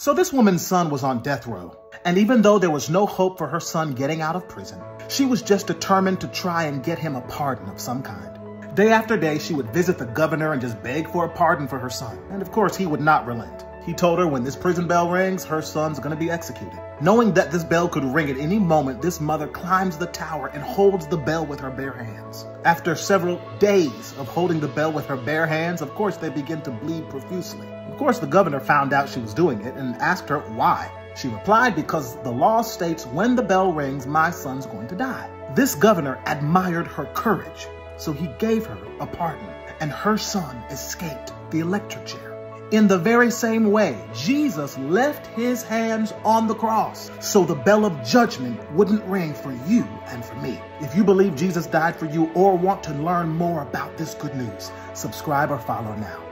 So this woman's son was on death row. And even though there was no hope for her son getting out of prison, she was just determined to try and get him a pardon of some kind. Day after day, she would visit the governor and just beg for a pardon for her son. And of course, he would not relent. He told her when this prison bell rings, her son's gonna be executed. Knowing that this bell could ring at any moment, this mother climbs the tower and holds the bell with her bare hands. After several days of holding the bell with her bare hands, of course, they begin to bleed profusely. Of course, the governor found out she was doing it and asked her why. She replied, because the law states when the bell rings, my son's going to die. This governor admired her courage, so he gave her a pardon, and her son escaped the electric chair. In the very same way, Jesus left his hands on the cross so the bell of judgment wouldn't ring for you and for me. If you believe Jesus died for you or want to learn more about this good news, subscribe or follow now.